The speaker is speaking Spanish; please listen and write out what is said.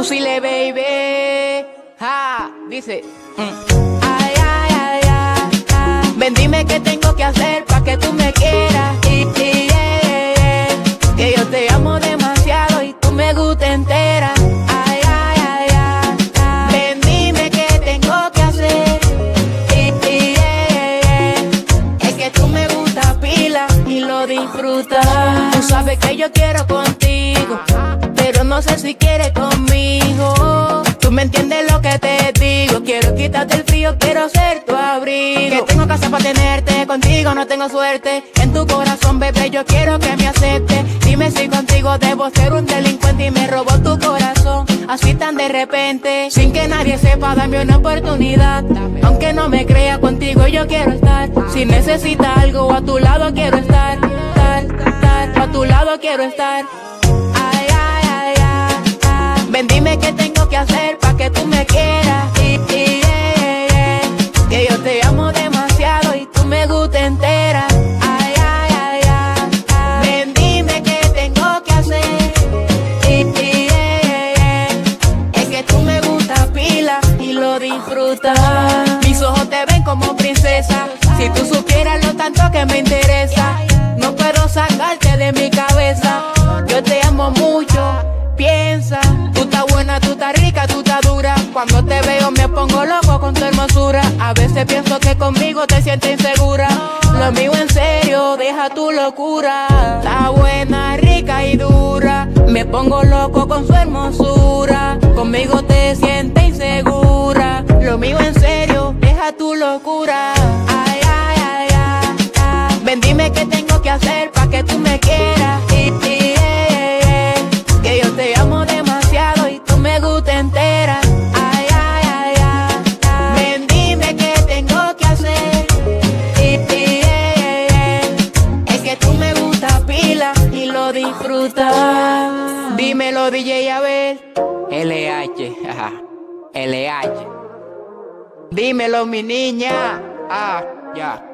Susile, baby. Ja, dice. mm. Ay, ay, ay, ay, ay. Ven, dime qué tengo que hacer para que tú me quieras. Lo disfrutas. Tú sabes que yo quiero contigo, pero no sé si quieres conmigo. Tú me entiendes lo que te digo. Quiero quitarte el frío, quiero ser tu abrigo. ¿Qué tengo que hacer para tenerte? Contigo no tengo suerte. En tu corazón, bebé, yo quiero que me acepte. Dime si contigo debo ser un delincuente y me robó tu corazón. Así tan de repente, sin que nadie sepa, dame una oportunidad. Aunque no me crea contigo, yo quiero estar. Si necesitas algo, a tu lado quiero. Estar, quiero estar. Ay, ay, ay, ay, ay. Ven, tengo que hacer para que tú me quieras. Y. Que yo te amo demasiado y tú me gusta entera. Ay, ay, ay, ay, tengo que hacer. Es que tú me gusta pila y lo disfrutas. Mis ojos te ven como princesa. Si tú supieras lo tanto que me interesa, no puedo sacarte pongo loco con tu hermosura. A veces pienso que conmigo te sientes insegura. Lo mío en serio, deja tu locura. Está buena, rica y dura. Me pongo loco con su hermosura. Conmigo te sientes insegura. Lo mío en serio, deja tu locura. Dímelo, DJ, a ver. LH. LH. Dímelo, mi niña. Ah, ya.